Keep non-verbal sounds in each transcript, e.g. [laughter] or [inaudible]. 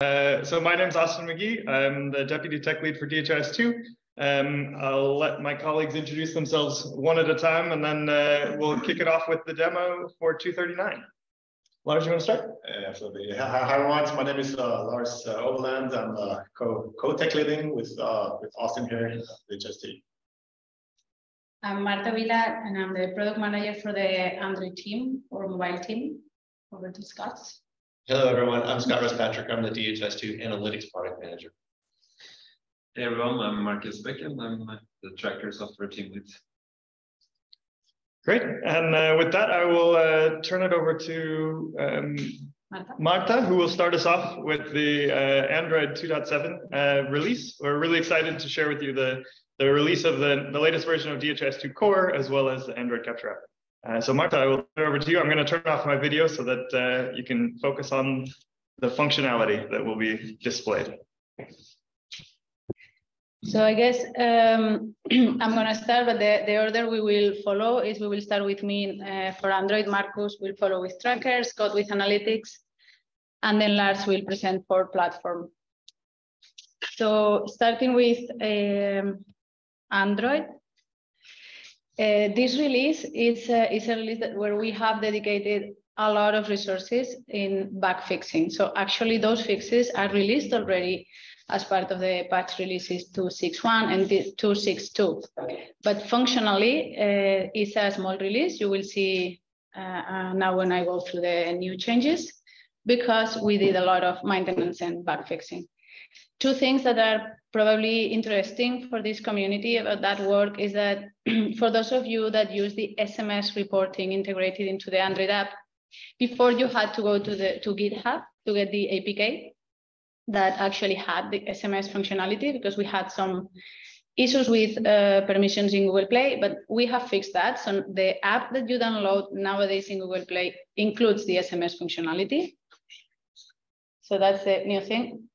Uh, so my name is Austin McGee. I'm the Deputy Tech Lead for DHIS2. Um, I'll let my colleagues introduce themselves one at a time, and then uh, we'll kick it off with the demo for 239. Lars, you want to start? Uh, absolutely. Hi, hi, everyone. My name is uh, Lars uh, Overland. I'm uh, co co-tech leading with uh, with Austin here at DHIS2. I'm Marta Vila, and I'm the product manager for the Android team or mobile team. Over to Scott. Hello, everyone. I'm Scott Russpatrick. I'm the DHIS2 Analytics Product Manager. Hey, everyone. I'm Markus Bekken. I'm the Tracker Software Team Lead. Great. And uh, with that, I will uh, turn it over to um, Marta. Marta, who will start us off with the uh, Android 2.7 uh, release. We're really excited to share with you the, the release of the, the latest version of DHIS2 Core, as well as the Android Capture app. Uh, so Marta, I will turn it over to you. I'm going to turn off my video so that uh, you can focus on the functionality that will be displayed. So I guess um, [clears throat] I'm going to start, but the, the order we will follow is we will start with me uh, for Android, Marcus will follow with trackers, Scott with analytics, and then Lars will present for platform. So starting with um, Android, uh, this release is, uh, is a release where we have dedicated a lot of resources in bug fixing. So actually those fixes are released already as part of the patch releases 261 and 262. But functionally, uh, it's a small release. You will see uh, uh, now when I go through the new changes, because we did a lot of maintenance and bug fixing. Two things that are probably interesting for this community about that work is that [clears throat] for those of you that use the SMS reporting integrated into the Android app, before you had to go to the to GitHub to get the APK, that actually had the SMS functionality because we had some issues with uh, permissions in Google Play, but we have fixed that. So the app that you download nowadays in Google Play includes the SMS functionality. So that's the new thing.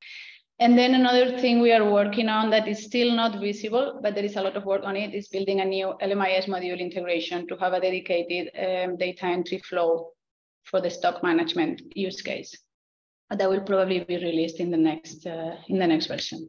And then another thing we are working on that is still not visible, but there is a lot of work on it, is building a new LMIS module integration to have a dedicated um, data entry flow for the stock management use case that will probably be released in the next uh, in the next version.